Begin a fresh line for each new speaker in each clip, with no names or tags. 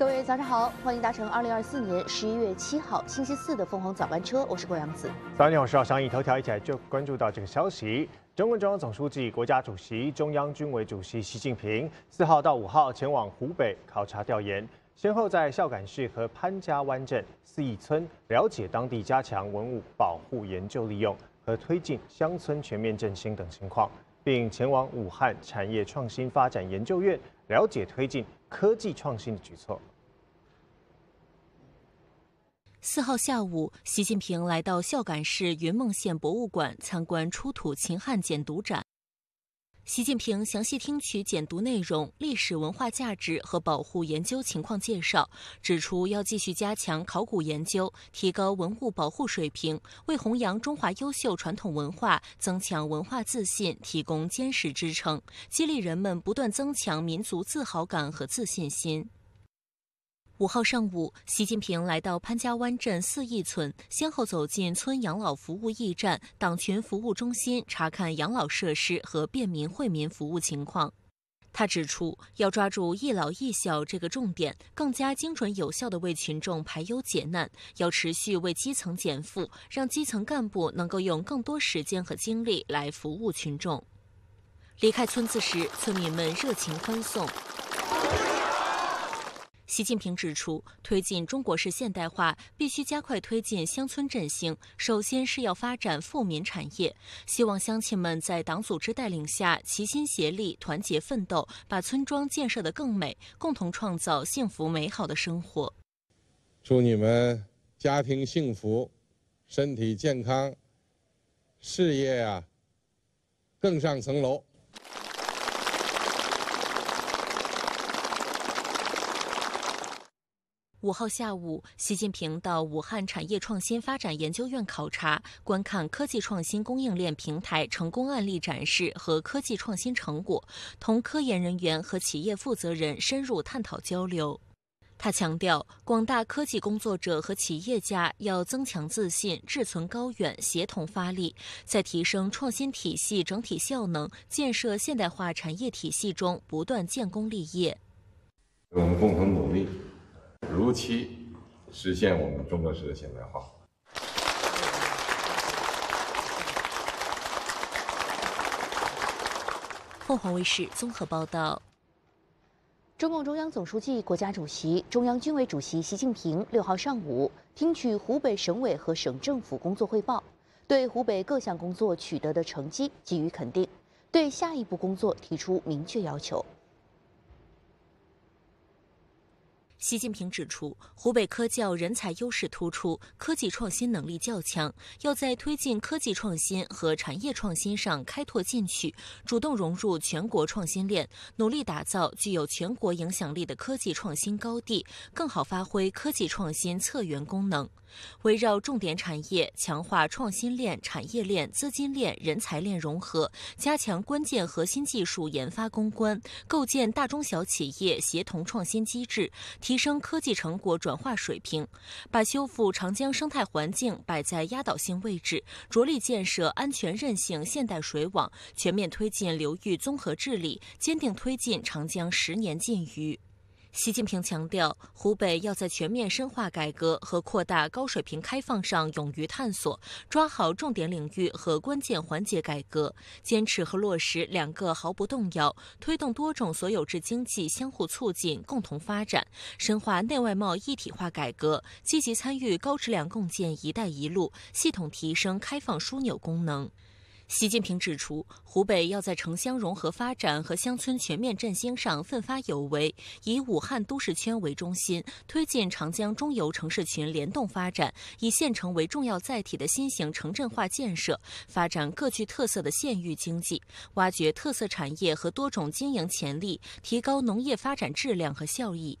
各位早上好，欢迎搭乘二零二四年十一月七号星期四的凤凰早班车，我是郭阳子。
早上好，我是商议头条，一起来就关注到这个消息。中共中央总书记、国家主席、中央军委主席习近平四号到五号前往湖北考察调研，先后在孝感市和潘家湾镇四义村了解当地加强文物保护、研究利用和推进乡村全面振兴等情况，并前往武汉产业创新发展研究院了解推进科技创新的举措。
四号下午，习近平来到孝感市云梦县博物馆参观出土秦汉简牍展。习近平详细听取简读内容、历史文化价值和保护研究情况介绍，指出要继续加强考古研究，提高文物保护水平，为弘扬中华优秀传统文化、增强文化自信提供坚实支撑，激励人们不断增强民族自豪感和自信心。五号上午，习近平来到潘家湾镇四义村，先后走进村养老服务驿站、党群服务中心，查看养老设施和便民惠民服务情况。他指出，要抓住一老一小这个重点，更加精准有效地为群众排忧解难，要持续为基层减负，让基层干部能够用更多时间和精力来服务群众。离开村子时，村民们热情欢送。习近平指出，推进中国式现代化必须加快推进乡村振兴，首先是要发展富民产业。希望乡亲们在党组织带领下齐心协力、团结奋斗，把村庄建设得更美，共同创造幸福美好的生活。
祝你们家庭幸福，身体健康，事业啊更上层楼。
五号下午，习近平到武汉产业创新发展研究院考察，观看科技创新供应链平台成功案例展示和科技创新成果，同科研人员和企业负责人深入探讨交流。他强调，广大科技工作者和企业家要增强自信，志存高远，协同发力，在提升创新体系整体效能、建设现代化产业体系中不断建功立业。
我们共同努力。如期实现我们中国式的现代化。
凤凰卫视综合报道：
中共中央总书记、国家主席、中央军委主席习近平六号上午听取湖北省委和省政府工作汇报，对湖北各项工作取得的成绩给予肯定，对下一步工作提出明确要求。
习近平指出，湖北科教人才优势突出，科技创新能力较强，要在推进科技创新和产业创新上开拓进取，主动融入全国创新链，努力打造具有全国影响力的科技创新高地，更好发挥科技创新策源功能。围绕重点产业，强化创新链、产业链、资金链、人才链融合，加强关键核心技术研发攻关，构建大中小企业协同创新机制，提升科技成果转化水平，把修复长江生态环境摆在压倒性位置，着力建设安全韧性现代水网，全面推进流域综合治理，坚定推进长江十年禁渔。习近平强调，湖北要在全面深化改革和扩大高水平开放上勇于探索，抓好重点领域和关键环节改革，坚持和落实两个毫不动摇，推动多种所有制经济相互促进、共同发展，深化内外贸一体化改革，积极参与高质量共建“一带一路”，系统提升开放枢纽功能。习近平指出，湖北要在城乡融合发展和乡村全面振兴上奋发有为，以武汉都市圈为中心，推进长江中游城市群联动发展，以县城为重要载体的新型城镇化建设，发展各具特色的县域经济，挖掘特色产业和多种经营潜力，提高农业发展质量和效益。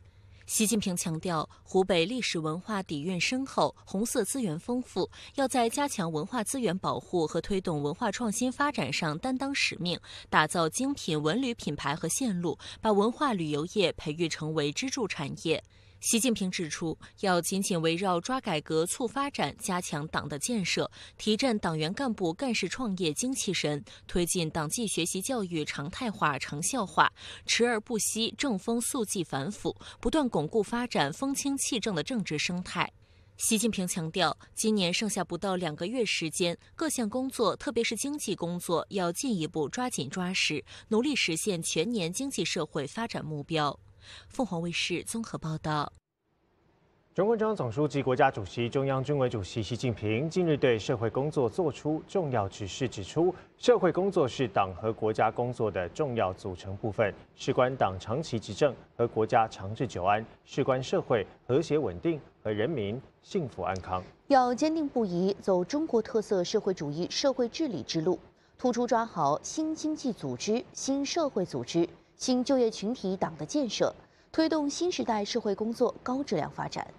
习近平强调，湖北历史文化底蕴深厚，红色资源丰富，要在加强文化资源保护和推动文化创新发展上担当使命，打造精品文旅品牌和线路，把文化旅游业培育成为支柱产业。习近平指出，要紧紧围绕抓改革、促发展，加强党的建设，提振党员干部干事创业精气神，推进党纪学习教育常态化、长效化，持而不息，正风肃纪反腐，不断巩固发展风清气正的政治生态。习近平强调，今年剩下不到两个月时间，各项工作，特别是经济工作，要进一步抓紧抓实，努力实现全年经济社会发展目标。凤凰卫视综合报道。
中共中央总书记、国家主席、中央军委主席习近平近日对社会工作作出重要指示，指出，社会工作是党和国家工作的重要组成部分，事关党长期执政和国家长治久安，事关社会和谐稳定和人民幸福安康。
要坚定不移走中国特色社会主义社会治理之路，突出抓好新经济组织、新社会组织。新就业群体党的建设，推动新时代社会工作高质量发展。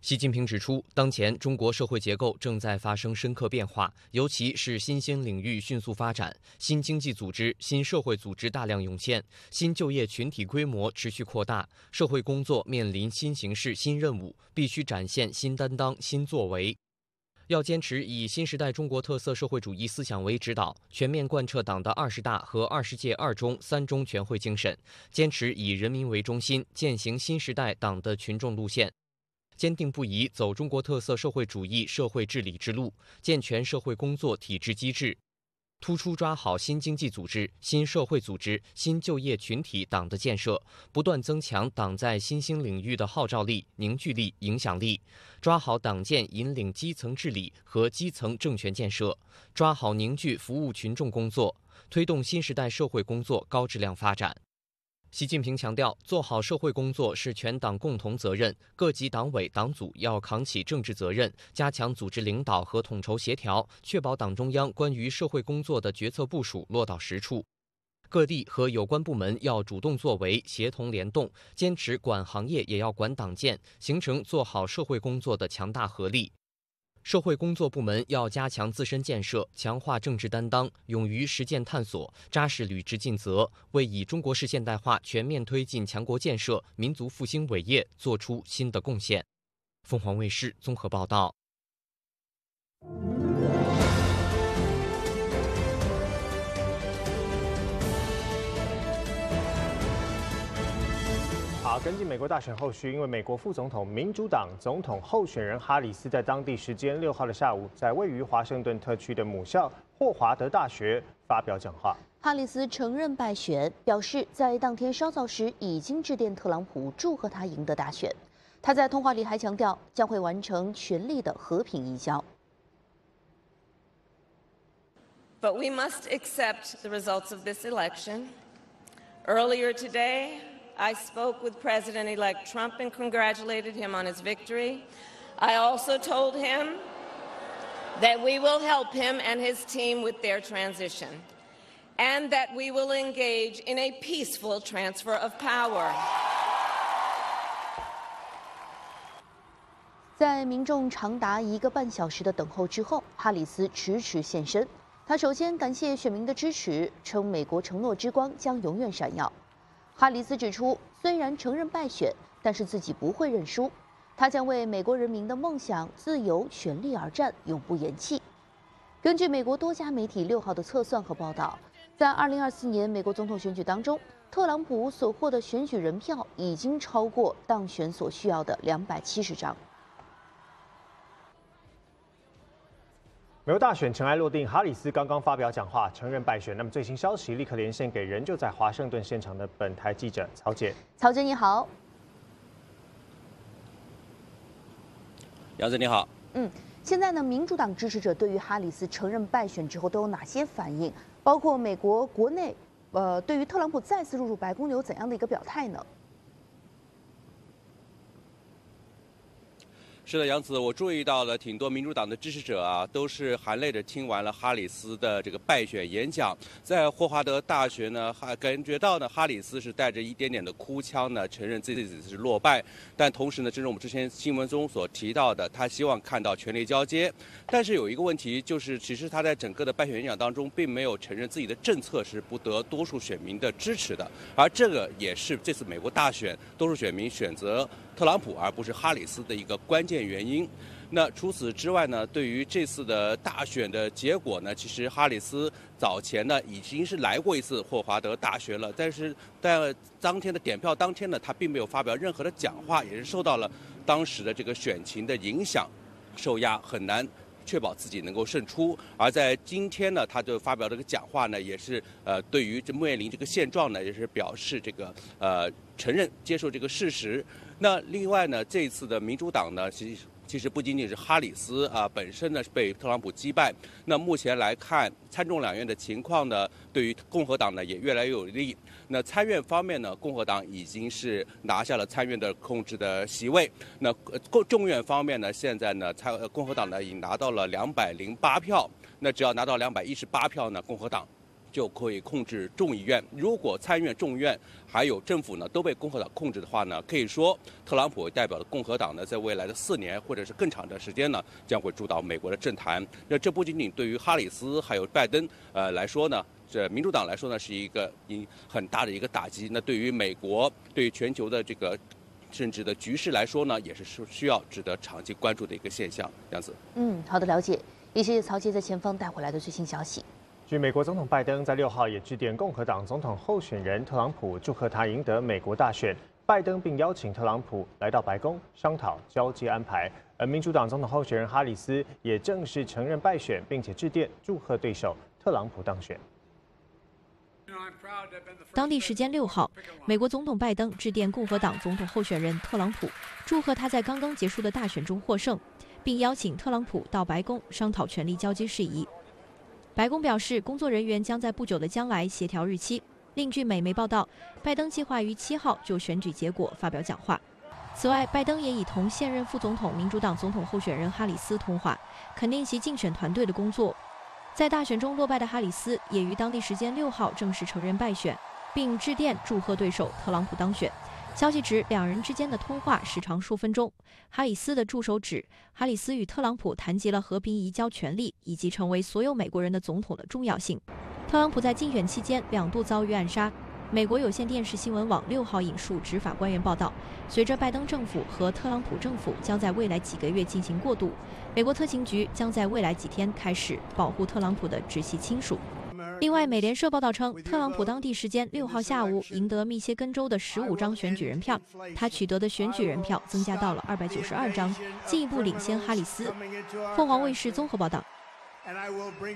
习近平指出，当前中国社会结构正在发生深刻变化，尤其是新兴领域迅速发展，新经济组织、新社会组织大量涌现，新就业群体规模持续扩大，社会工作面临新形势、新任务，必须展现新担当、新作为。要坚持以新时代中国特色社会主义思想为指导，全面贯彻党的二十大和二十届二中、三中全会精神，坚持以人民为中心，践行新时代党的群众路线，坚定不移走中国特色社会主义社会治理之路，健全社会工作体制机制。突出抓好新经济组织、新社会组织、新就业群体党的建设，不断增强党在新兴领域的号召力、凝聚力、影响力；抓好党建引领基层治理和基层政权建设，抓好凝聚服务群众工作，推动新时代社会工作高质量发展。习近平强调，做好社会工作是全党共同责任，各级党委党组要扛起政治责任，加强组织领导和统筹协调，确保党中央关于社会工作的决策部署落到实处。各地和有关部门要主动作为，协同联动，坚持管行业也要管党建，形成做好社会工作的强大合力。社会工作部门要加强自身建设，强化政治担当，勇于实践探索，扎实履职尽责，为以中国式现代化全面推进强国建设、民族复兴伟业作出新的贡献。凤凰卫视综合报道。
好，跟进美国大选后续，因为美国副总统民主党总统候选人哈里斯在当地时间六号的下午，在位于华盛顿特区的母校霍华德大学发表讲话。
哈里斯承认败选，表示在当天稍早时已经致电特朗普，祝贺他赢得大选。他在通话里还强调，将会完成权力的和平移交。
But we must accept the results of this election. Earlier today. I spoke with President elect Trump and congratulated him on his victory. I also told him that we will help him and his team with their transition and that we will engage in a peaceful transfer of power.
在民众长达一个半小时的等候之后，哈里斯迟迟现身。他首先感谢选民的支持，称美国承诺之光将永远闪耀。 哈里斯指出，虽然承认败选，但是自己不会认输，他将为美国人民的梦想、自由、权利而战，永不言弃。根据美国多家媒体六号的测算和报道，在二零二四年美国总统选举当中，特朗普所获的选举人票已经超过当选所需要的两百七十张。
美国大选尘埃落定，哈里斯刚刚发表讲话，承认败选。那么最新消息，立刻连线给人就在华盛顿现场的本台记者曹杰。
曹杰你好，
姚子你好。
嗯，现在呢，民主党支持者对于哈里斯承认败选之后都有哪些反应？包括美国国内，呃，对于特朗普再次入驻白宫有怎样的一个表态呢？
是的，杨子，我注意到了挺多民主党的支持者啊，都是含泪的听完了哈里斯的这个败选演讲。在霍华德大学呢，还感觉到呢，哈里斯是带着一点点的哭腔呢，承认自己是落败。但同时呢，正如我们之前新闻中所提到的，他希望看到权力交接。但是有一个问题，就是其实他在整个的败选演讲当中，并没有承认自己的政策是不得多数选民的支持的。而这个也是这次美国大选多数选民选择。特朗普而不是哈里斯的一个关键原因。那除此之外呢？对于这次的大选的结果呢？其实哈里斯早前呢已经是来过一次霍华德大学了，但是在当天的点票当天呢，他并没有发表任何的讲话，也是受到了当时的这个选情的影响，受压很难。确保自己能够胜出，而在今天呢，他就发表这个讲话呢，也是呃，对于这面临这个现状呢，也是表示这个呃承认接受这个事实。那另外呢，这次的民主党呢，其实。其实不仅仅是哈里斯啊，本身呢是被特朗普击败。那目前来看，参众两院的情况呢，对于共和党呢也越来越有利。那参院方面呢，共和党已经是拿下了参院的控制的席位。那共众院方面呢，现在呢，参共和党呢已经拿到了两百零八票。那只要拿到两百一十八票呢，共和党。就可以控制众议院。如果参院、众议院还有政府呢都被共和党控制的话呢，可以说特朗普代表的共和党呢，在未来的四年或者是更长的时间呢，将会主导美国的政坛。那这不仅仅对于哈里斯还有拜登呃来说呢，这民主党来说呢，是一个一很大的一个打击。那对于美国、对于全球的这个甚至的局势来说呢，也是需需要值得长期关注的一个现象。这样子。
嗯，好的，了解。也谢谢曹杰在前方带回来的最新消息。
据美国总统拜登在六号也致电共和党总统候选人特朗普，祝贺他赢得美国大选。拜登并邀请特朗普来到白宫商讨交接安排。而民主党总统候选人哈里斯也正式承认败选，并且致电祝贺对手特朗普当选。
当地时间六号，美国总统拜登致电共和党总统候选人特朗普，祝贺他在刚刚结束的大选中获胜，并邀请特朗普到白宫商讨权力交接事宜。白宫表示，工作人员将在不久的将来协调日期。另据美媒报道，拜登计划于七号就选举结果发表讲话。此外，拜登也已同现任副总统、民主党总统候选人哈里斯通话，肯定其竞选团队的工作。在大选中落败的哈里斯也于当地时间六号正式承认败选，并致电祝贺对手特朗普当选。消息指，两人之间的通话时长数分钟。哈里斯的助手指，哈里斯与特朗普谈及了和平移交权力以及成为所有美国人的总统的重要性。特朗普在竞选期间两度遭遇暗杀。美国有线电视新闻网六号引述执法官员报道，随着拜登政府和特朗普政府将在未来几个月进行过渡，美国特勤局将在未来几天开始保护特朗普的直系亲属。另外，美联社报道称，特朗普当地时间六号下午赢得密歇根州的十五张选举人票，他取得的选举人票增加到了二百九十二张，进一步领先哈里斯。凤凰卫视综合报道。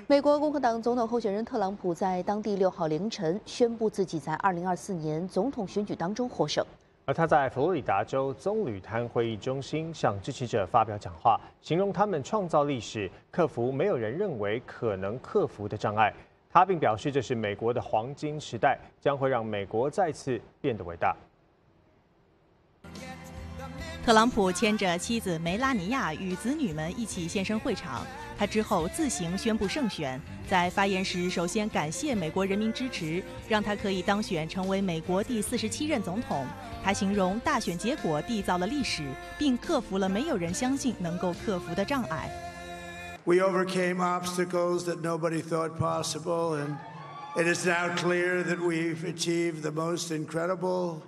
美国共和党总统候选人特朗普在当地六号凌晨宣布自己在二零二四年总统选举当中获胜，
而他在佛罗里达州棕榈滩会议中心向支持者发表讲话，形容他们创造历史，克服没有人认为可能克服的障碍。他并表示，这是美国的黄金时代，将会让美国再次变得伟大。
特朗普牵着妻子梅拉尼亚与子女们一起现身会场。他之后自行宣布胜选，在发言时首先感谢美国人民支持，让他可以当选成为美国第四十七任总统。他形容大选结果缔造了历史，并克服了没有人相信能够克服的障碍。
We overcame obstacles that nobody thought possible, and it is now clear that we've achieved the most incredible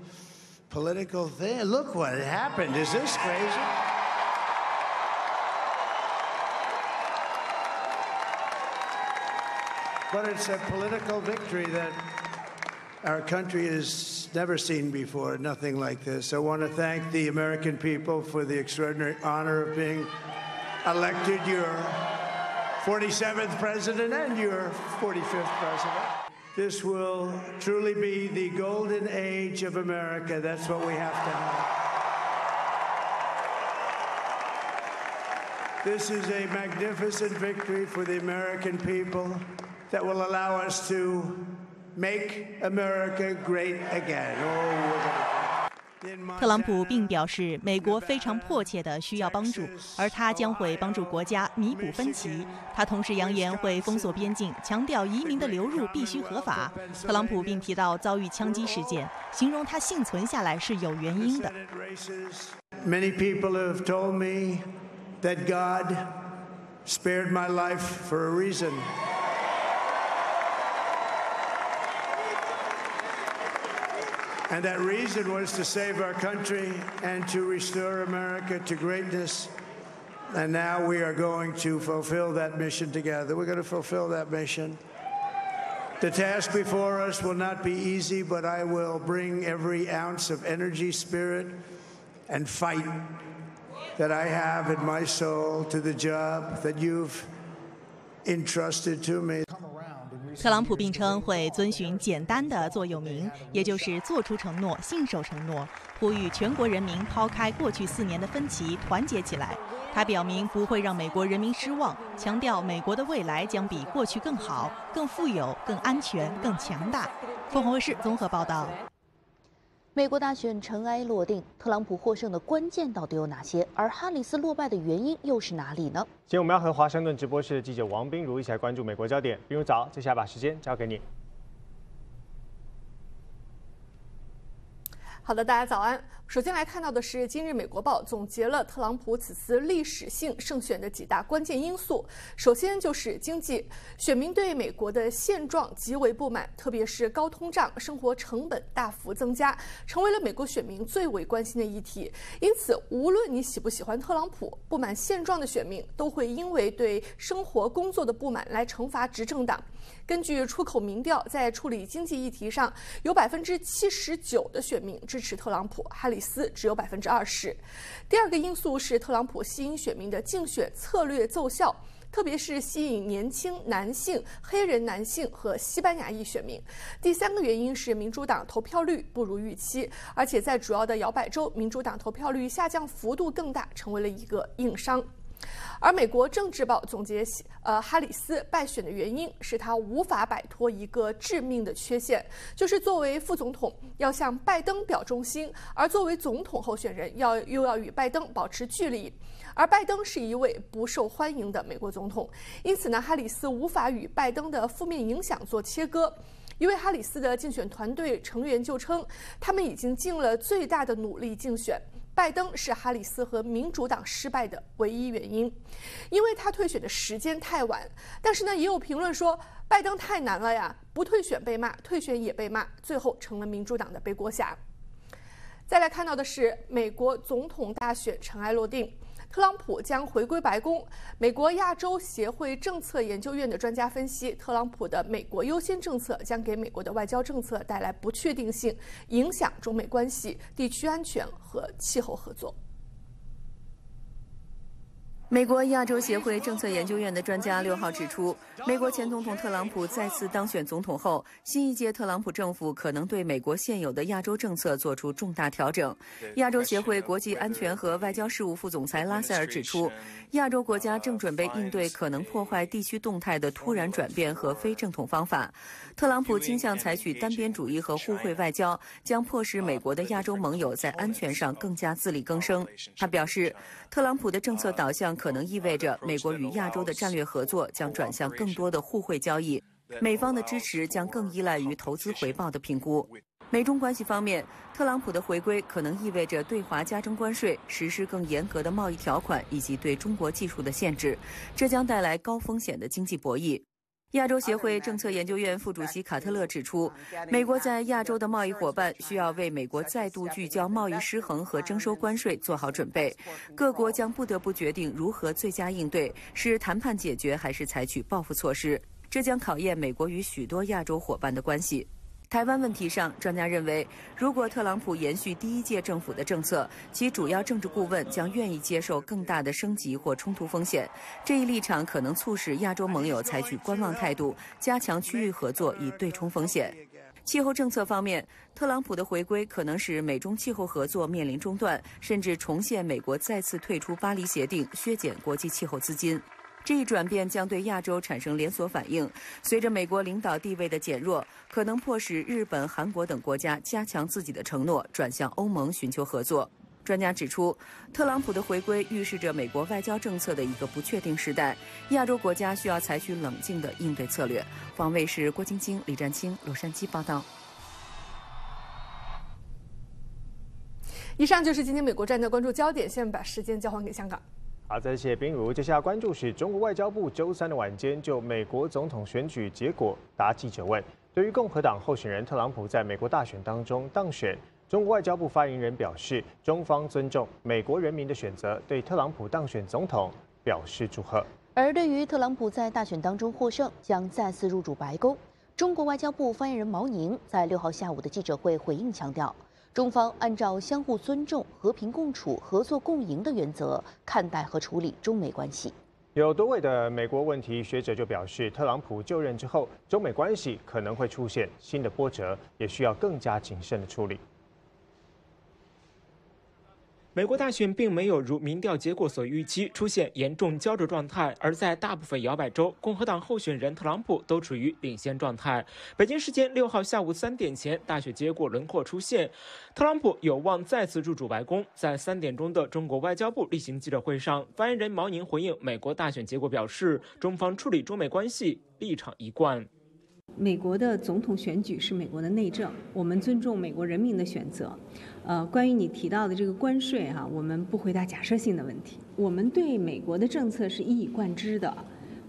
political thing. Look what happened. Is this crazy? But it's a political victory that our country has never seen before, nothing like this. I want to thank the American people for the extraordinary honor of being elected your 47th president and your 45th president. This will truly be the golden age of America. That's what we have to have. This is a magnificent victory for the American people that will allow us to make America great again. Oh,
特朗普并表示，美国非常迫切地需要帮助，而他将会帮助国家弥补分歧。他同时扬言会封锁边境，强调移民的流入必须合法。特朗普并提到遭遇枪击事件，形容他幸存下来是有原因的。
Many people have told me that God spared my life for a reason. And that reason was to save our country and to restore America to greatness. And now we are going to fulfill that mission together. We're going to fulfill that mission. The task before us will not be easy, but I will bring every ounce of energy, spirit, and fight that I have in my soul to the job that you've entrusted to me.
特朗普并称会遵循简单的座右铭，也就是做出承诺、信守承诺，呼吁全国人民抛开过去四年的分歧，团结起来。他表明不会让美国人民失望，强调美国的未来将比过去更好、更富有、更安全、更强大。凤凰卫视综合报道。
美国大选尘埃落定，特朗普获胜的关键到底有哪些？而哈里斯落败的原因又是哪里呢？
今天我们要和华盛顿直播室的记者王冰如一起来关注美国焦点。冰如早，接下来把时间交给你。
好的，大家早安。首先来看到的是，今日《美国报》总结了特朗普此次历史性胜选的几大关键因素。首先就是经济，选民对美国的现状极为不满，特别是高通胀、生活成本大幅增加，成为了美国选民最为关心的议题。因此，无论你喜不喜欢特朗普，不满现状的选民都会因为对生活、工作的不满来惩罚执政党。根据出口民调，在处理经济议题上，有百分之七十九的选民支持特朗普，哈里斯只有百分之二十。第二个因素是特朗普吸引选民的竞选策略奏效，特别是吸引年轻男性、黑人男性和西班牙裔选民。第三个原因是民主党投票率不如预期，而且在主要的摇摆州，民主党投票率下降幅度更大，成为了一个硬伤。而美国政治报总结，呃，哈里斯败选的原因是他无法摆脱一个致命的缺陷，就是作为副总统要向拜登表忠心，而作为总统候选人要又要与拜登保持距离，而拜登是一位不受欢迎的美国总统，因此呢，哈里斯无法与拜登的负面影响做切割。一位哈里斯的竞选团队成员就称，他们已经尽了最大的努力竞选。拜登是哈里斯和民主党失败的唯一原因，因为他退选的时间太晚。但是呢，也有评论说拜登太难了呀，不退选被骂，退选也被骂，最后成了民主党的背锅侠。再来看到的是美国总统大选尘埃落定。特朗普将回归白宫。美国亚洲协会政策研究院的专家分析，特朗普的“美国优先”政策将给美国的外交政策带来不确定性，影响中美关系、地区安全和气候合作。
美国亚洲协会政策研究院的专家六号指出，美国前总统特朗普再次当选总统后，新一届特朗普政府可能对美国现有的亚洲政策做出重大调整。亚洲协会国际安全和外交事务副总裁拉塞尔指出，亚洲国家正准备应对可能破坏地区动态的突然转变和非正统方法。特朗普倾向采取单边主义和互惠外交，将迫使美国的亚洲盟友在安全上更加自力更生。他表示，特朗普的政策导向。可能意味着美国与亚洲的战略合作将转向更多的互惠交易，美方的支持将更依赖于投资回报的评估。美中关系方面，特朗普的回归可能意味着对华加征关税、实施更严格的贸易条款以及对中国技术的限制，这将带来高风险的经济博弈。亚洲协会政策研究院副主席卡特勒指出，美国在亚洲的贸易伙伴需要为美国再度聚焦贸易失衡和征收关税做好准备。各国将不得不决定如何最佳应对：是谈判解决，还是采取报复措施？这将考验美国与许多亚洲伙伴的关系。台湾问题上，专家认为，如果特朗普延续第一届政府的政策，其主要政治顾问将愿意接受更大的升级或冲突风险。这一立场可能促使亚洲盟友采取观望态度，加强区域合作以对冲风险。气候政策方面，特朗普的回归可能使美中气候合作面临中断，甚至重现美国再次退出巴黎协定、削减国际气候资金。这一转变将对亚洲产生连锁反应。随着美国领导地位的减弱，可能迫使日本、韩国等国家加强自己的承诺，转向欧盟寻求合作。专家指出，特朗普的回归预示着美国外交政策的一个不确定时代。亚洲国家需要采取冷静的应对策略。防卫是郭晶晶、李占清，洛杉矶报道。
以上就是今天美国站的关注焦点。现在把时间交还给香港。
好，再谢冰如。接下关注是中国外交部周三的晚间就美国总统选举结果答记者问。对于共和党候选人特朗普在美国大选当中当选，中国外交部发言人表示，中方尊重美国人民的选择，对特朗普当选总统表示祝贺。
而对于特朗普在大选当中获胜，将再次入主白宫，中国外交部发言人毛宁在六号下午的记者会回应强调。中方按照相互尊重、和平共处、合作共赢的原则看待和处理中美关系。
有多位的美国问题学者就表示，特朗普就任之后，中美关系可能会出现新的波折，也需要更加谨慎的处理。
美国大选并没有如民调结果所预期出现严重胶着状态，而在大部分摇摆州，共和党候选人特朗普都处于领先状态。北京时间六号下午三点前，大选结果轮廓出现，特朗普有望再次入主白宫。在三点钟的中国外交部例行记者会上，发言人毛宁回应美国大选结果表示，中方处理中美关系立场一贯。
美国的总统选举是美国的内政，我们尊重美国人民的选择。呃，关于你提到的这个关税哈，我们不回答假设性的问题。我们对美国的政策是一以贯之的，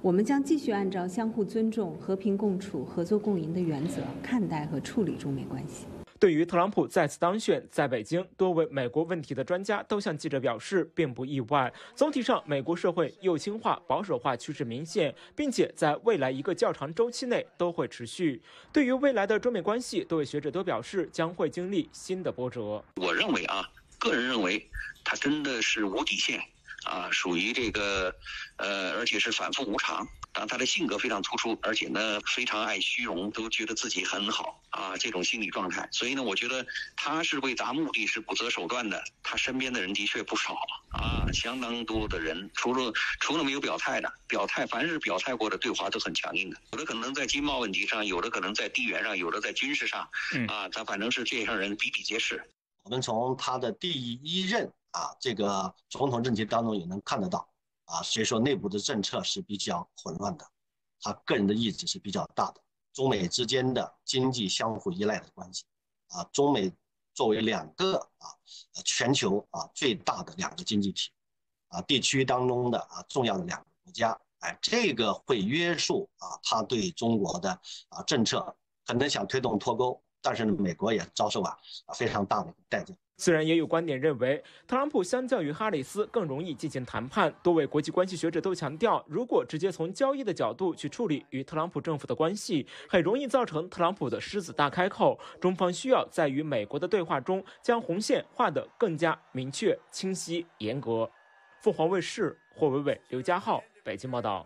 我们将继续按照相互尊重、和平共处、合作共赢的原则看待和处理中美关系。
对于特朗普再次当选，在北京多位美国问题的专家都向记者表示，并不意外。总体上，美国社会右倾化、保守化趋势明显，并且在未来一个较长周期内都会持续。对于未来的中美关系，多位学者都表示将会经历新的波折。
我认为啊，个人认为，它真的是无底线啊，属于这个呃，而且是反复无常。当他的性格非常突出，而且呢非常爱虚荣，都觉得自己很好啊，这种心理状态。所以呢，我觉得他是为达目的是不择手段的。他身边的人的确不少啊，相当多的人，除了除了没有表态的，表态凡是表态过的对华都很强硬的。有的可能在经贸问题上，有的可能在地缘上，有的在军事上，啊，他反正是这样人比比皆是。
我们从他的第一任啊这个总统任期当中也能看得到。啊，所以说内部的政策是比较混乱的，他个人的意志是比较大的。中美之间的经济相互依赖的关系，啊，中美作为两个啊全球啊最大的两个经济体，啊地区当中的啊重要的两个国家，哎，这个会约束啊他对中国的啊政策，可能想推动脱钩，但是，美国也遭受啊非常大的代价。
虽然也有观点认为，特朗普相较于哈里斯更容易进行谈判，多位国际关系学者都强调，如果直接从交易的角度去处理与特朗普政府的关系，很容易造成特朗普的狮子大开口。中方需要在与美国的对话中，将红线画得更加明确、清晰、严格。凤凰卫视霍伟伟、刘家浩北京报道。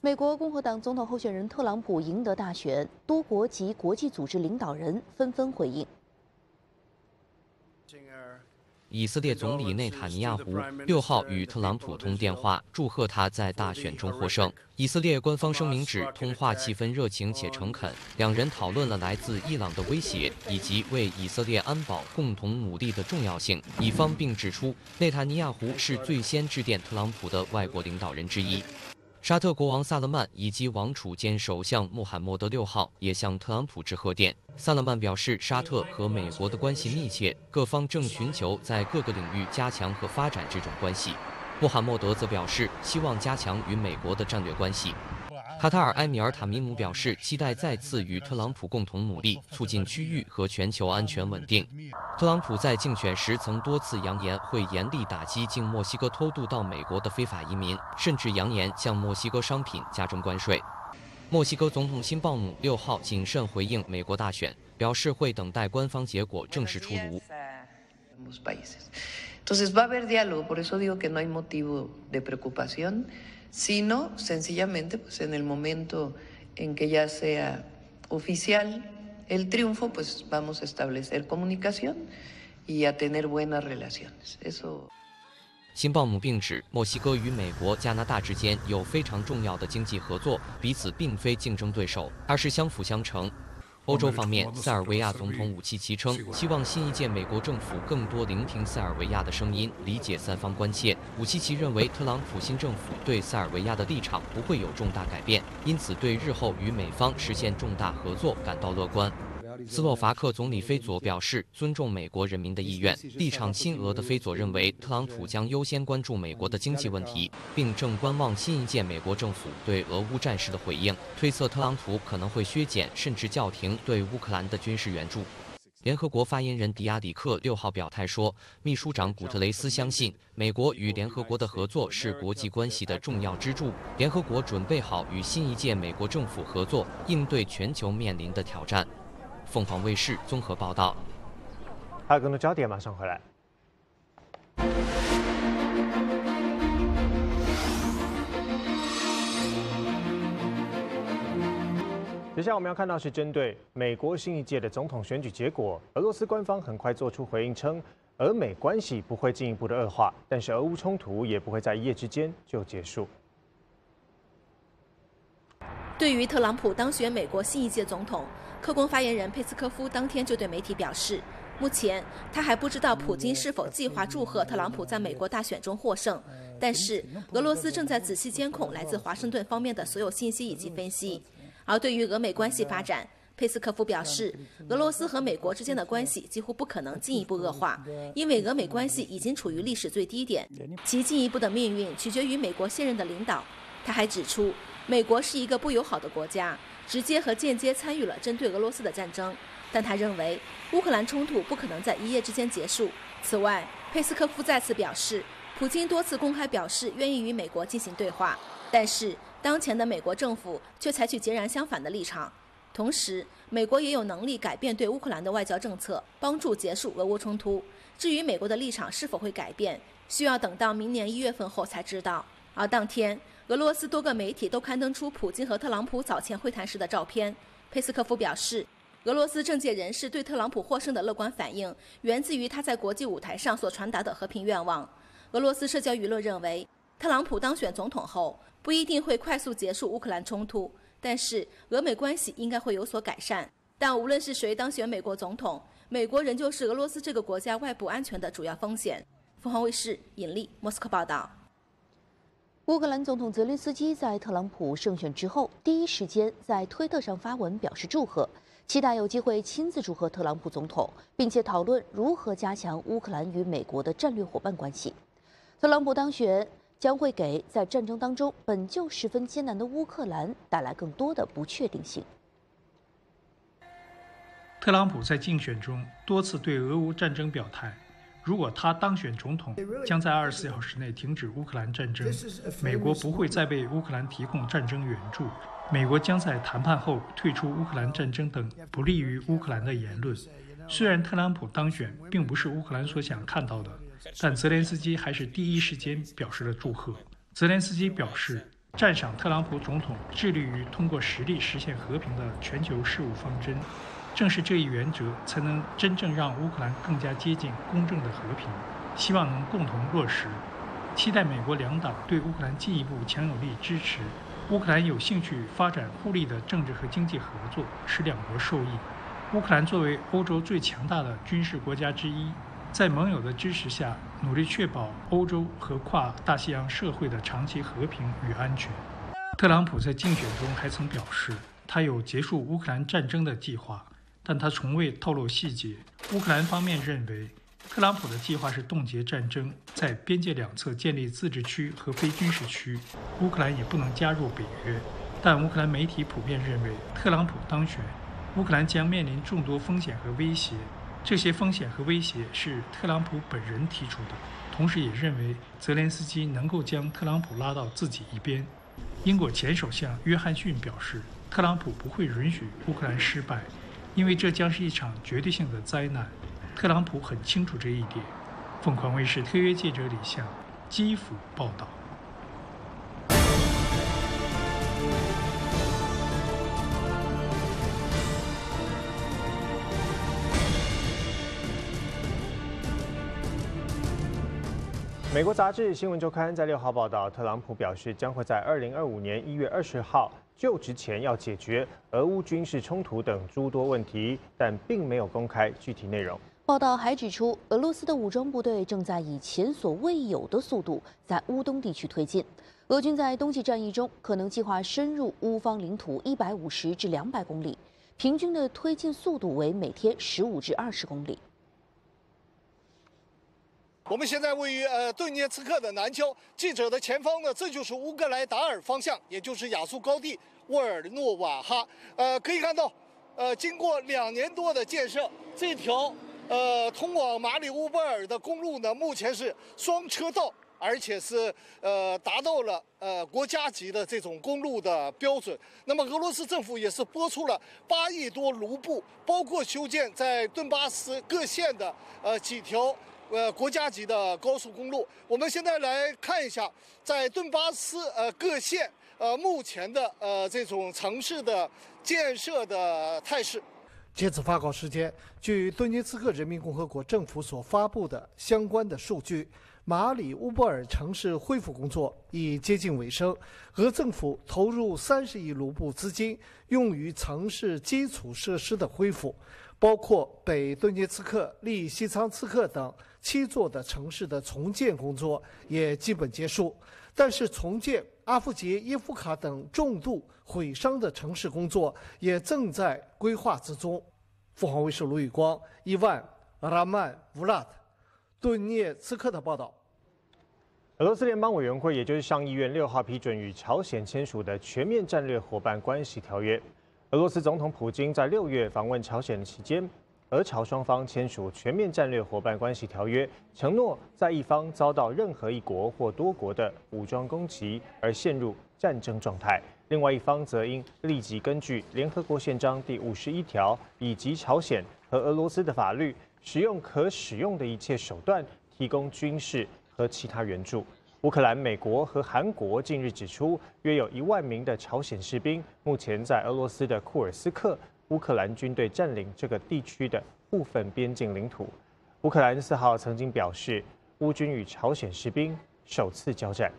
美国共和党总统候选人特朗普赢得大选，多国及国际组织领导人纷纷回应。
以色列总理内塔尼亚胡六号与特朗普通电话，祝贺他在大选中获胜。以色列官方声明指，通话气氛热情且诚恳，两人讨论了来自伊朗的威胁以及为以色列安保共同努力的重要性。以方并指出，内塔尼亚胡是最先致电特朗普的外国领导人之一。沙特国王萨勒曼以及王储兼首相穆罕默德六号也向特朗普致贺电。萨勒曼表示，沙特和美国的关系密切，各方正寻求在各个领域加强和发展这种关系。穆罕默德则表示，希望加强与美国的战略关系。卡塔尔埃米尔塔米姆表示，期待再次与特朗普共同努力，促进区域和全球安全稳定。特朗普在竞选时曾多次扬言会严厉打击经墨西哥偷渡到美国的非法移民，甚至扬言向墨西哥商品加征关税。墨西哥总统辛鲍姆六号谨慎回应美国大选，表示会等待官方结果正式出炉。
Sino sencillamente pues en el momento en que ya sea oficial el triunfo, pues vamos a establecer comunicación y a tener buenas relaciones. Eso.
辛鲍姆并指，墨西哥与美国、加拿大之间有非常重要的经济合作，彼此并非竞争对手，而是相辅相成。欧洲方面，塞尔维亚总统武契奇称，希望新一届美国政府更多聆听塞尔维亚的声音，理解三方关切。武契奇认为，特朗普新政府对塞尔维亚的立场不会有重大改变，因此对日后与美方实现重大合作感到乐观。斯洛伐克总理菲佐表示尊重美国人民的意愿。立场亲俄的菲佐认为，特朗普将优先关注美国的经济问题，并正观望新一届美国政府对俄乌战事的回应，推测特朗普可能会削减甚至叫停对乌克兰的军事援助。联合国发言人迪亚里克六号表态说，秘书长古特雷斯相信，美国与联合国的合作是国际关系的重要支柱，联合国准备好与新一届美国政府合作，应对全球面临的挑战。凤凰卫视综合报道。
还有更多焦点，马上回来。接下来我们要看到是针对美国新一届的总统选举结果，俄罗斯官方很快做出回应称，俄美关系不会进一步的恶化，但是俄乌冲突也不会在一夜之间就结束。
对于特朗普当选美国新一届总统。克宫发言人佩斯科夫当天就对媒体表示，目前他还不知道普京是否计划祝贺特朗普在美国大选中获胜，但是俄罗斯正在仔细监控来自华盛顿方面的所有信息以及分析。而对于俄美关系发展，佩斯科夫表示，俄罗斯和美国之间的关系几乎不可能进一步恶化，因为俄美关系已经处于历史最低点，其进一步的命运取决于美国现任的领导。他还指出，美国是一个不友好的国家。直接和间接参与了针对俄罗斯的战争，但他认为乌克兰冲突不可能在一夜之间结束。此外，佩斯科夫再次表示，普京多次公开表示愿意与美国进行对话，但是当前的美国政府却采取截然相反的立场。同时，美国也有能力改变对乌克兰的外交政策，帮助结束俄乌冲突。至于美国的立场是否会改变，需要等到明年一月份后才知道。而当天。俄罗斯多个媒体都刊登出普京和特朗普早前会谈时的照片。佩斯科夫表示，俄罗斯政界人士对特朗普获胜的乐观反应，源自于他在国际舞台上所传达的和平愿望。俄罗斯社交舆论认为，特朗普当选总统后不一定会快速结束乌克兰冲突，但是俄美关系应该会有所改善。但无论是谁当选美国总统，美国仍旧是俄罗斯这个国家外部安全的主要风险。凤凰卫视尹力莫斯科报道。
乌克兰总统泽连斯基在特朗普胜选之后，第一时间在推特上发文表示祝贺，期待有机会亲自祝贺特朗普总统，并且讨论如何加强乌克兰与美国的战略伙伴关系。特朗普当选将会给在战争当中本就十分艰难的乌克兰带来更多的不确定性。
特朗普在竞选中多次对俄乌战争表态。如果他当选总统，将在二十四小时内停止乌克兰战争，美国不会再为乌克兰提供战争援助，美国将在谈判后退出乌克兰战争等不利于乌克兰的言论。虽然特朗普当选并不是乌克兰所想看到的，但泽连斯基还是第一时间表示了祝贺。泽连斯基表示，赞赏特朗普总统致力于通过实力实现和平的全球事务方针。正是这一原则，才能真正让乌克兰更加接近公正的和平。希望能共同落实，期待美国两党对乌克兰进一步强有力支持。乌克兰有兴趣发展互利的政治和经济合作，使两国受益。乌克兰作为欧洲最强大的军事国家之一，在盟友的支持下，努力确保欧洲和跨大西洋社会的长期和平与安全。特朗普在竞选中还曾表示，他有结束乌克兰战争的计划。但他从未透露细节。乌克兰方面认为，特朗普的计划是冻结战争，在边界两侧建立自治区和非军事区，乌克兰也不能加入北约。但乌克兰媒体普遍认为，特朗普当选，乌克兰将面临众多风险和威胁。这些风险和威胁是特朗普本人提出的，同时也认为泽连斯基能够将特朗普拉到自己一边。英国前首相约翰逊表示，特朗普不会允许乌克兰失败。因为这将是一场绝对性的灾难，特朗普很清楚这一点。凤凰卫视特约记者李向，基辅报道。
美国杂志《新闻周刊》在六号报道，特朗普表示将会在二零二五年一月二十号就职前要解决俄乌军事冲突等诸多问题，但并没有公开具体内容。
报道还指出，俄罗斯的武装部队正在以前所未有的速度在乌东地区推进。俄军在冬季战役中可能计划深入乌方领土一百五十至两百公里，平均的推进速度为每天十五至二十公里。
我们现在位于呃顿涅茨克的南郊，记者的前方呢，这就是乌格莱达尔方向，也就是亚速高地沃尔诺瓦哈。呃，可以看到，呃，经过两年多的建设，这条呃通往马里乌波尔的公路呢，目前是双车道，而且是呃达到了呃国家级的这种公路的标准。那么俄罗斯政府也是拨出了八亿多卢布，包括修建在顿巴斯各县的呃几条。呃，国家级的高速公路，我们现在来看一下，在顿巴斯呃各县呃目前的呃这种城市的建设的态势。
截止发稿时间，据顿涅茨克人民共和国政府所发布的相关的数据，马里乌波尔城市恢复工作已接近尾声。俄政府投入三十亿卢布资金，用于城市基础设施的恢复，包括北顿涅茨克、利西昌茨克等。七座的城市的重建工作也基本结束，但是重建阿夫杰耶夫卡等重度毁伤的城市工作也正在规划之中。凤凰卫视卢宇光、伊万·拉曼乌拉特、顿涅茨克的报道。
俄罗斯联邦委员会，也就是上议院，六号批准与朝鲜签署的全面战略伙伴关系条约。俄罗斯总统普京在六月访问朝鲜的期间。俄朝双方签署全面战略伙伴关系条约，承诺在一方遭到任何一国或多国的武装攻击而陷入战争状态，另外一方则应立即根据联合国宪章第五十一条以及朝鲜和俄罗斯的法律，使用可使用的一切手段提供军事和其他援助。乌克兰、美国和韩国近日指出，约有一万名的朝鲜士兵目前在俄罗斯的库尔斯克。乌克兰军队占领这个地区的部分边境领土。乌克兰四号曾经表示，乌军与朝鲜士兵首次交战。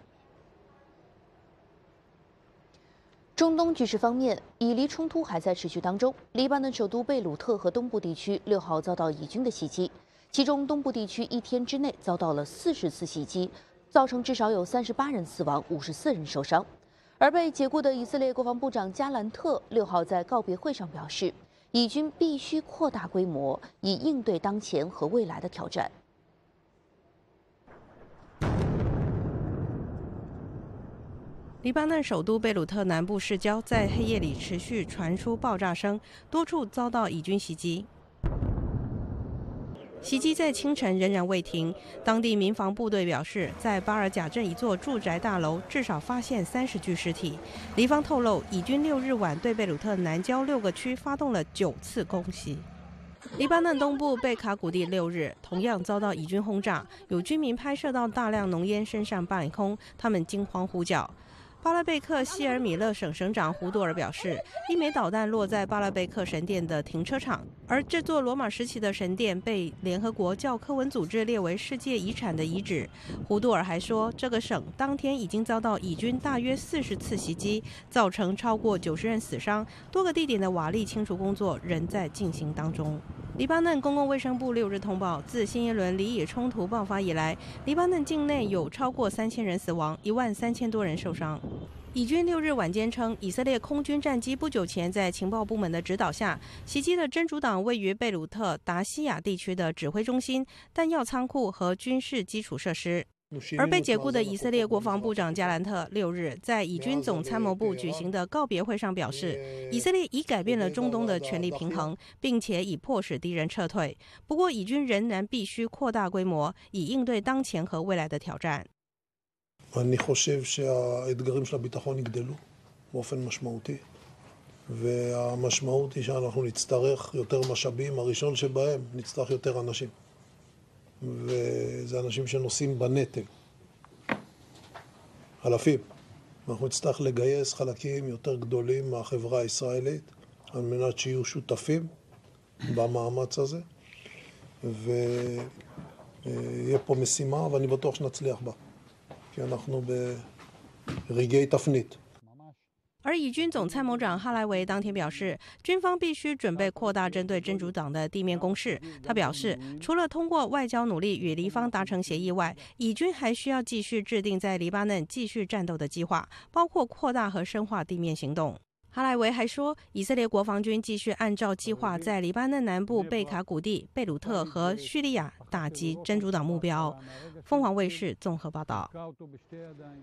中东局势方面，以黎冲突还在持续当中。黎巴嫩首都贝鲁特和东部地区六号遭到以军的袭击，其中东部地区一天之内遭到了四十次袭击，造成至少有三十八人死亡，五十四人受伤。而被解雇的以色列国防部长加兰特六号在告别会上表示，以军必须扩大规模，以应对当前和未来的挑战。
黎巴嫩首都贝鲁特南部市郊在黑夜里持续传出爆炸声，多处遭到以军袭击。袭击在清晨仍然未停。当地民防部队表示，在巴尔贾镇一座住宅大楼至少发现三十具尸体。黎方透露，以军六日晚对贝鲁特南郊六个区发动了九次攻击。黎巴嫩东部贝卡谷地六日同样遭到以军轰炸，有居民拍摄到大量浓烟升上半空，他们惊慌呼叫。巴拉贝克希尔米勒省省长胡多尔表示，一枚导弹落在巴拉贝克神殿的停车场，而这座罗马时期的神殿被联合国教科文组织列为世界遗产的遗址。胡多尔还说，这个省当天已经遭到以军大约四十次袭击，造成超过九十人死伤，多个地点的瓦砾清除工作仍在进行当中。黎巴嫩公共卫生部六日通报，自新一轮黎以冲突爆发以来，黎巴嫩境内有超过三千人死亡，一万三千多人受伤。以军六日晚间称，以色列空军战机不久前在情报部门的指导下，袭击了真主党位于贝鲁特达西亚地区的指挥中心、弹药仓库和军事基础设施。而被解雇的以色列国防部长加兰特六日在以军总参谋部举行的告别会上表示，以色列已改变了中东的权力平衡，并且已迫使敌人撤退。不过，以军仍然必须扩大规模，以应对当前和未来的挑战。
אני חושב שהאתגרים של הביטחון יגדלו באופן משמעותי, והמשמעות היא שאנחנו נצטרך יותר משאבים. הראשון שבהם, נצטרך יותר אנשים. וזה אנשים שנושאים בנטל, אלפים. אנחנו נצטרך לגייס חלקים יותר גדולים מהחברה הישראלית על מנת שיהיו שותפים במאמץ הזה.
יהיה פה משימה ואני בטוח שנצליח בה, כי אנחנו ברגעי תפנית.
而以军总参谋长哈莱维当天表示，军方必须准备扩大针对真主党的地面攻势。他表示，除了通过外交努力与黎方达成协议外，以军还需要继续制定在黎巴嫩继续战斗的计划，包括扩大和深化地面行动。 哈莱维还说，以色列国防军继续按照计划在黎巴嫩南部贝卡谷地、贝鲁特和叙利亚打击真主党目标。凤凰卫视综合报道。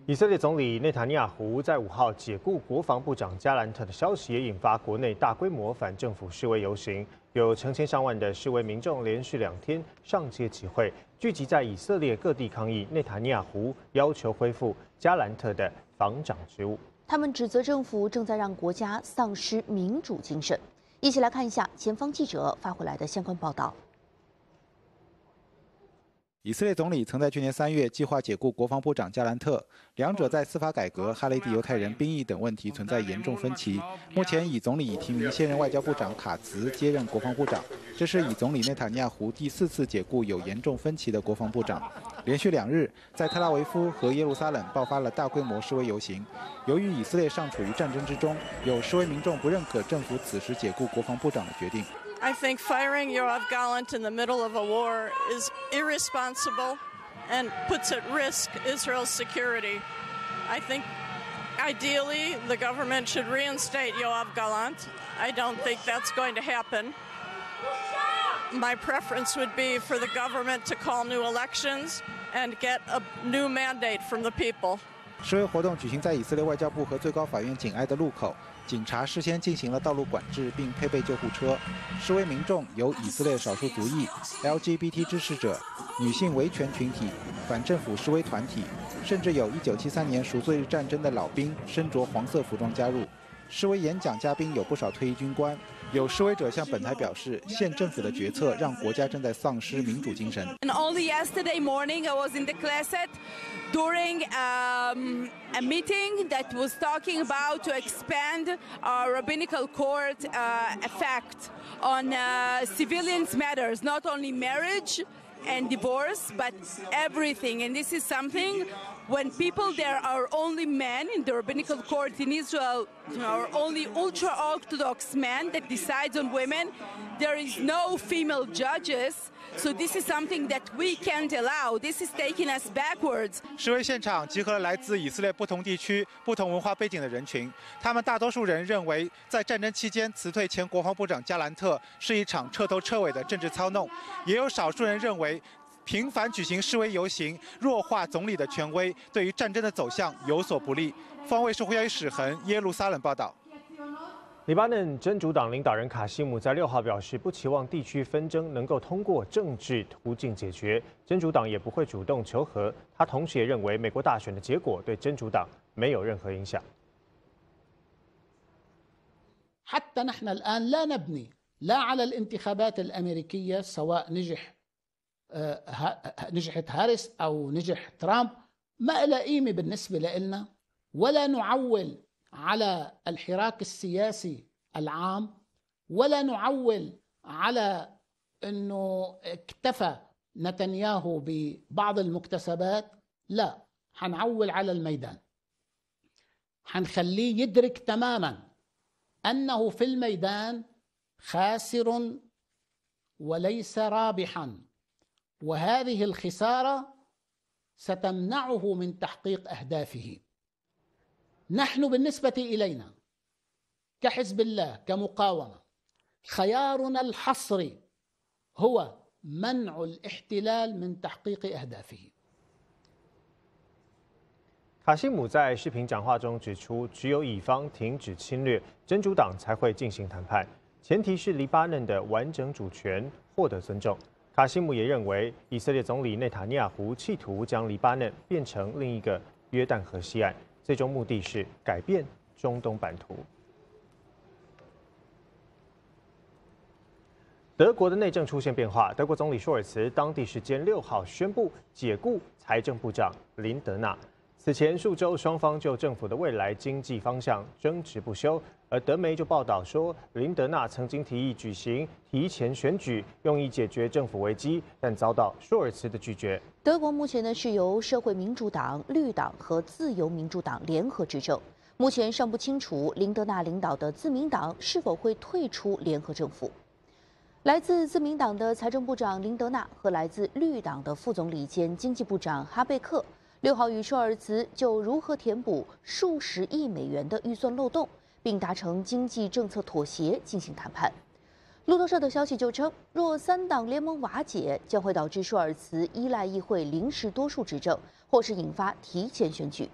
以色列总理内塔尼亚胡在五号解雇国防部长加兰特的消息，也引发国内大规模反政府示威游行，有成千上万的示威民众连续两天上街集会，聚集在以色列各地抗议内塔尼亚胡要求恢复加兰特的防长职务。
他们指责政府正在让国家丧失民主精神。一起来看一下前方记者发回来的相关报道。
以色列总理曾在去年三月计划解雇国防部长加兰特，两者在司法改革、哈雷蒂犹太人兵役等问题存在严重分歧。目前，以总理已提名现任外交部长卡茨接任国防部长，这是以总理内塔尼亚胡第四次解雇有严重分歧的国防部长。连续两日，在特拉维夫和耶路撒冷爆发了大规模示威游行。由于以色列尚处于战争之中，有示威民众不认可政府此时解雇国防部长的决定。
I think firing Yoav Gallant in the middle of a war is irresponsible and puts at risk Israel's security. I think ideally the government should reinstate Yoav Gallant. I don't think that's going to happen. My preference would be for the government to call new elections and get a new mandate from the people.
示威活动举行在以色列外交部和最高法院紧挨的路口。 警察事先进行了道路管制，并配备救护车。示威民众有以色列少数族裔、LGBT 支持者、女性维权群体、反政府示威团体，甚至有一九七三年赎罪日战争的老兵身着黄色服装加入。示威演讲嘉宾有不少退役军官。有示威者向本台表示，现政府的决策让国家正在丧失民主精神。
And only yesterday morning, I was in the Knesset during um, a meeting that was talking about to expand our rabbinical court uh, effect on uh, civilians matters, not only marriage and divorce, but everything. And this is something when people there are only men in the rabbinical court in Israel are only ultra orthodox men that decides on women. There is no female judges. So this is something that we can't allow. This is taking us backwards.
示威现场集合了来自以色列不同地区、不同文化背景的人群。他们大多数人认为，在战争期间辞退前国防部长加兰特是一场彻头彻尾的政治操弄。也有少数人认为，频繁举行示威游行弱化总理的权威，对于战争的走向有所不利。方卫视胡亚史恒耶路撒冷报道。
黎巴嫩真主党领导人卡西姆在六号表示，不期望地区纷争能够通过政治途径解决，真主党也不会主动求和。他同时也认为，美国大选的结果对真主党没有任何影响。
حتى نحن الآن لا نبني لا على الانتخابات الأمريكية سواء نجح نجحت هاريس أو نجح ترامب ما إلى قيمة بالنسبة لنا ولا نعول على الحراك السياسي العام ولا نعول على إنه اكتفى نتنياهو ببعض المكتسبات لا حنعول على الميدان. حنخليه يدرك تماما أنه في الميدان خاسر وليس رابحا وهذه الخسارة ستمنعه من تحقيق أهدافه. نحن بالنسبة إلينا كحزب الله كمقاومة خيارنا الحصري هو منع الاحتلال من تحقيق أهدافه
卡西姆在视频讲话中指出，只有以方停止侵略，真主党才会进行谈判，前提是黎巴嫩的完整主权获得尊重。卡西姆也认为，以色列总理内塔尼亚胡企图将黎巴嫩变成另一个约旦河西岸。 最终目的是改变中东版图。德国的内政出现变化，德国总理舒尔茨当地时间六号宣布解雇财政部长林德纳。此前数周，双方就政府的未来经济方向争执不休。而德媒就报道说，林德纳曾经提议举行提前选举，用以解决政府危机，但遭到舒尔茨的拒绝。
德国目前呢是由社会民主党、绿党和自由民主党联合执政，目前尚不清楚林德纳领导的自民党是否会退出联合政府。来自自民党的财政部长林德纳和来自绿党的副总理兼经济部长哈贝克。六号与舒尔茨就如何填补数十亿美元的预算漏洞，并达成经济政策妥协进行谈判。路透社的消息就称，若三党联盟瓦解，将会导致舒尔茨依赖议会临时多数执政，或是引发提前选举。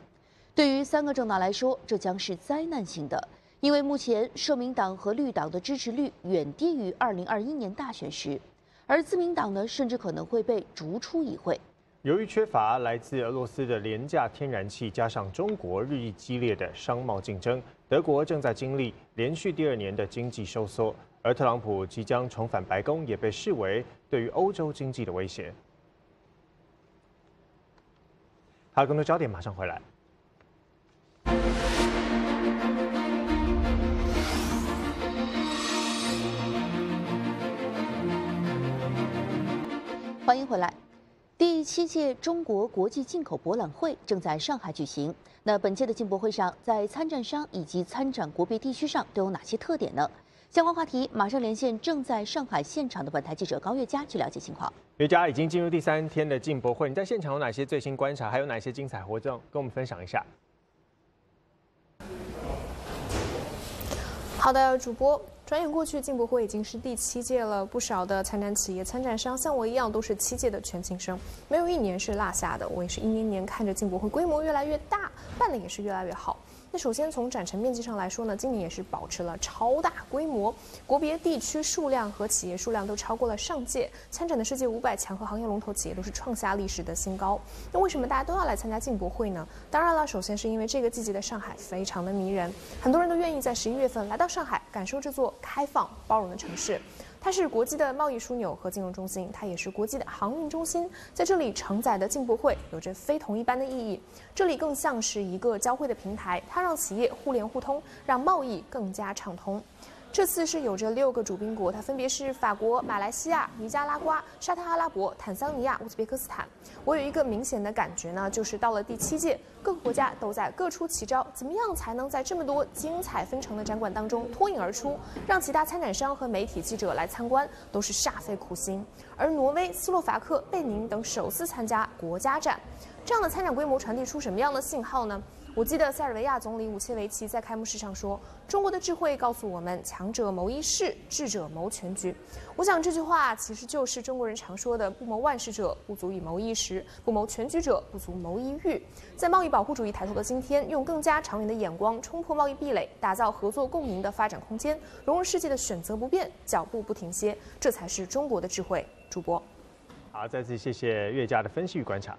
对于三个政党来说，这将是灾难性的，因为目前社民党和绿党的支持率远低于2021年大选时，而自民党呢，甚至可能会被逐出议会。
由于缺乏来自俄罗斯的廉价天然气，加上中国日益激烈的商贸竞争，德国正在经历连续第二年的经济收缩。而特朗普即将重返白宫，也被视为对于欧洲经济的威胁。好，更多焦点马上回来。
欢迎回来。第七届中国国际进口博览会正在上海举行。那本届的进博会上，在参展商以及参展国别地区上都有哪些特点呢？相关话题马上连线正在上海现场的本台记者高月佳去了解情况。
月佳已经进入第三天的进博会，你在现场有哪些最新观察？还有哪些精彩活动，跟我们分享一下？
好的，主播。转眼过去，进博会已经是第七届了。不少的参展企业、参展商像我一样，都是七届的全勤生，没有一年是落下的。我也是一年年看着进博会规模越来越大，办的也是越来越好。那首先从展陈面积上来说呢，今年也是保持了超大规模，国别地区数量和企业数量都超过了上届。参展的世界五百强和行业龙头企业都是创下历史的新高。那为什么大家都要来参加进博会呢？当然了，首先是因为这个季节的上海非常的迷人，很多人都愿意在十一月份来到上海，感受这座开放包容的城市。它是国际的贸易枢纽和金融中心，它也是国际的航运中心。在这里承载的进博会有着非同一般的意义。这里更像是一个交汇的平台，它让企业互联互通，让贸易更加畅通。这次是有着六个主宾国，它分别是法国、马来西亚、尼加拉瓜、沙特阿拉伯、坦桑尼亚、乌兹别克斯坦。我有一个明显的感觉呢，就是到了第七届，各个国家都在各出奇招，怎么样才能在这么多精彩纷呈的展馆当中脱颖而出，让其他参展商和媒体记者来参观都是煞费苦心。而挪威、斯洛伐克、贝宁等首次参加国家展，这样的参展规模传递出什么样的信号呢？我记得塞尔维亚总理武切维奇在开幕式上说：“中国的智慧告诉我们，强者谋一事，智者谋全局。”我想这句话其实就是中国人常说的“不谋万事者，不足以谋一时；不谋全局者，不足谋一域。”在贸易保护主义抬头的今天，用更加长远的眼光冲破贸易壁垒，打造合作共赢的发展空间，融入世界的选择不变，脚步不停歇，这才是中国的智慧。主播，
好，再次谢谢岳家的分析与观察。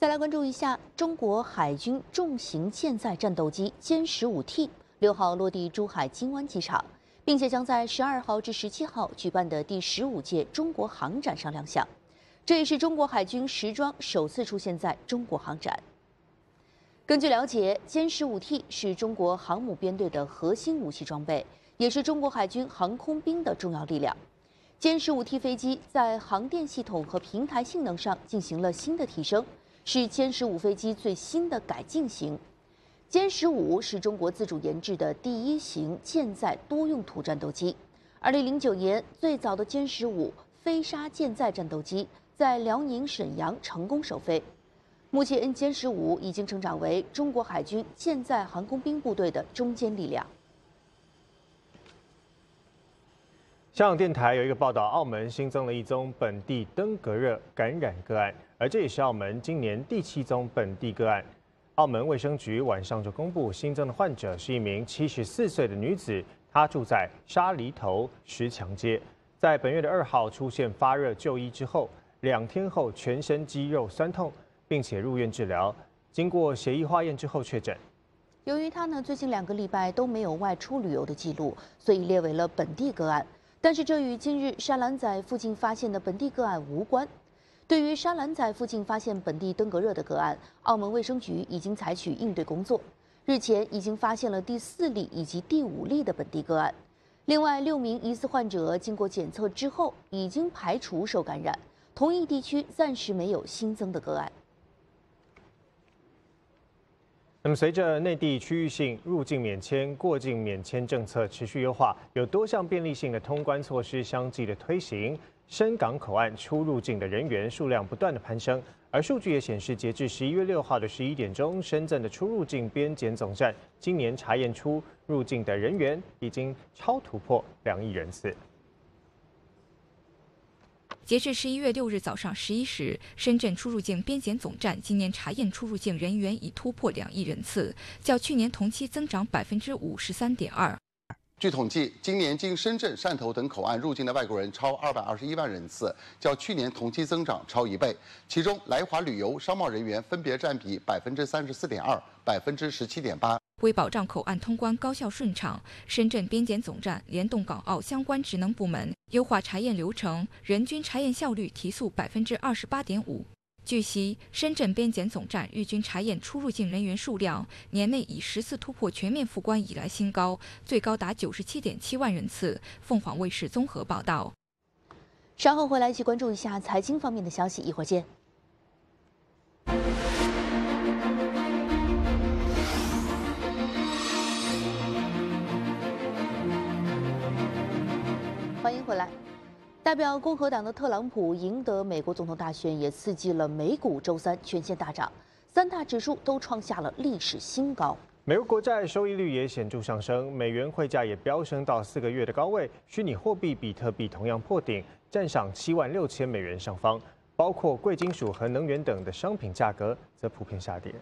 再来关注一下中国海军重型舰载战斗机歼十五 T 六号落地珠海金湾机场，并且将在十二号至十七号举办的第十五届中国航展上亮相。这也是中国海军时装首次出现在中国航展。根据了解，歼十五 T 是中国航母编队的核心武器装备，也是中国海军航空兵的重要力量。歼十五 T 飞机在航电系统和平台性能上进行了新的提升。是歼十五飞机最新的改进型。歼十五是中国自主研制的第一型舰载多用途战斗机。二零零九年，最早的歼十五飞鲨舰载战斗机在辽宁沈阳成功首飞。目前，歼十五已经成长为中国海军舰载航空兵部队的中坚力量。
香港电台有一个报道，澳门新增了一宗本地登革热感染个案。而这也是澳门今年第七宗本地个案。澳门卫生局晚上就公布新增的患者是一名七十四岁的女子，她住在沙梨头石墙街，在本月的二号出现发热就医之后，两天后全身肌肉酸痛，并且入院治疗，经过血液化验之后确诊。
由于她呢最近两个礼拜都没有外出旅游的记录，所以列为了本地个案。但是这与近日沙兰仔附近发现的本地个案无关。对于沙兰仔附近发现本地登革热的个案，澳门卫生局已经采取应对工作。日前已经发现了第四例以及第五例的本地个案。另外六名疑似患者经过检测之后，已经排除受感染。同一地区暂时没有新增的个案。
那么，随着内地区域性入境免签、过境免签政策持续优化，有多项便利性的通关措施相继的推行，深港口岸出入境的人员数量不断的攀升。而数据也显示，截至十一月六号的十一点钟，深圳的出入境边检总站今年查验出入境的人员已经超突破两亿人次。
截至十一月六日早上十一时，深圳出入境边检总站今年查验出入境人员已突破两亿人次，较去年同期增长百分之五十三点二。
据统计，今年经深圳、汕头等口岸入境的外国人超二百二十一万人次，较去年同期增长超一倍。其中，来华旅游、商贸人员分别占比百分之三十四点二、百分之十七点八。
为保障口岸通关高效顺畅，深圳边检总站联动港澳相关职能部门，优化查验流程，人均查验效率提速百分之二十八点五。据悉，深圳边检总站日均查验出入境人员数量年内以十次突破全面复关以来新高，最高达九十七点七万人次。凤凰卫视综合报道。
稍后回来一起关注一下财经方面的消息，一会儿见。欢迎回来。代表共和党的特朗普赢得美国总统大选，也刺激了美股周三全线大涨，三大指数都创下了历史新高。
美国国债收益率也显著上升，美元汇价也飙升到四个月的高位，虚拟货币比特币同样破顶，站上七万六千美元上方。包括贵金属和能源等的商品价格则普遍下跌。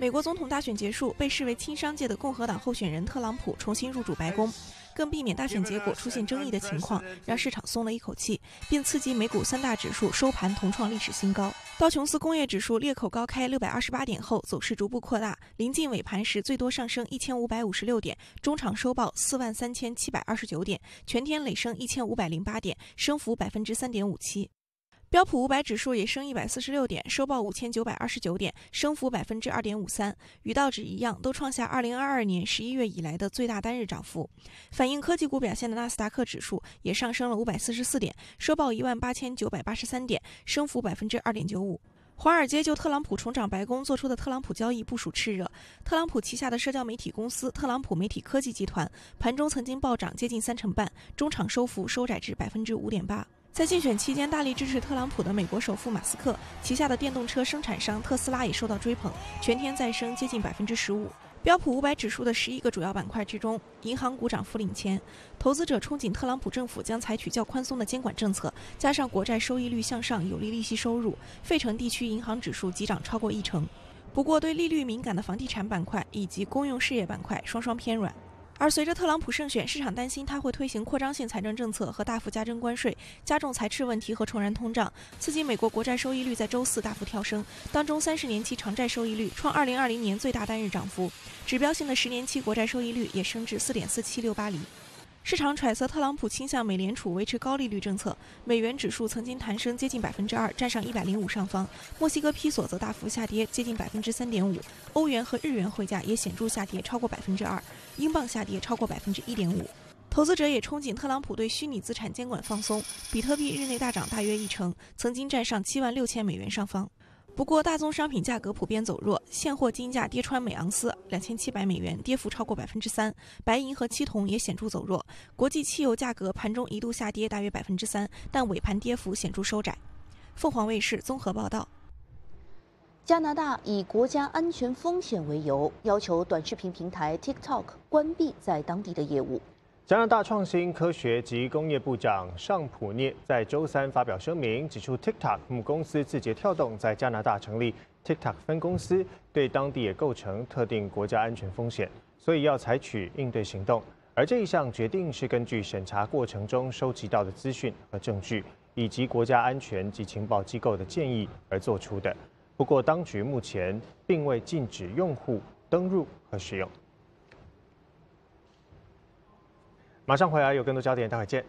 美国总统大选结束，被视为亲商界的共和党候选人特朗普重新入主白宫。更避免大选结果出现争议的情况，让市场松了一口气，并刺激美股三大指数收盘同创历史新高。道琼斯工业指数裂口高开六百二十八点后，走势逐步扩大，临近尾盘时最多上升一千五百五十六点，中场收报四万三千七百二十九点，全天累升一千五百零八点，升幅百分之三点五七。标普五百指数也升一百四十六点，收报五千九百二十九点，升幅百分之二点五三。与道指一样，都创下二零二二年十一月以来的最大单日涨幅。反映科技股表现的纳斯达克指数也上升了五百四十四点，收报一万八千九百八十三点，升幅百分之二点九五。华尔街就特朗普重掌白宫做出的特朗普交易部署炽热。特朗普旗下的社交媒体公司特朗普媒体科技集团盘中曾经暴涨接近三成半，中场收幅收窄至百分之五点八。在竞选期间大力支持特朗普的美国首富马斯克旗下的电动车生产商特斯拉也受到追捧，全天再升接近百分之十五。标普五百指数的十一个主要板块之中，银行股涨幅领先，投资者憧憬特朗普政府将采取较宽松的监管政策，加上国债收益率向上有利利息收入，费城地区银行指数急涨超过一成。不过，对利率敏感的房地产板块以及公用事业板块双双偏软。而随着特朗普胜选，市场担心他会推行扩张性财政政策和大幅加征关税，加重财赤问题和重燃通胀，刺激美国国债收益率在周四大幅跳升。当中，三十年期长债收益率创二零二零年最大单日涨幅，指标性的十年期国债收益率也升至四点四七六八厘。市场揣测特朗普倾向美联储维持高利率政策，美元指数曾经弹升接近百分之二，站上一百零五上方。墨西哥披索则大幅下跌接近百分之三点五，欧元和日元汇价也显著下跌超过百分之二，英镑下跌超过百分之一点五。投资者也憧憬特朗普对虚拟资产监管放松，比特币日内大涨大约一成，曾经站上七万六千美元上方。不过，大宗商品价格普遍走弱，现货金价跌穿每盎司两千七百美元，跌幅超过百分之三。白银和期铜也显著走弱，国际汽油价格盘中一度下跌大约百分之三，但尾盘跌幅显著收窄。凤凰卫视综合报道：
加拿大以国家安全风险为由，要求短视频平台 TikTok 关闭在当地的业务。
加拿大创新、科学及工业部长尚普涅在周三发表声明，指出 TikTok 母公司字节跳动在加拿大成立 TikTok 分公司，对当地也构成特定国家安全风险，所以要采取应对行动。而这一项决定是根据审查过程中收集到的资讯和证据，以及国家安全及情报机构的建议而做出的。不过，当局目前并未禁止用户登入和使用。马上回来，有更多焦点，待会见。